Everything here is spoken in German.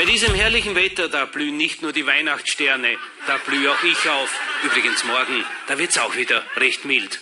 Bei diesem herrlichen Wetter, da blühen nicht nur die Weihnachtssterne, da blühe auch ich auf. Übrigens morgen, da wird's auch wieder recht mild.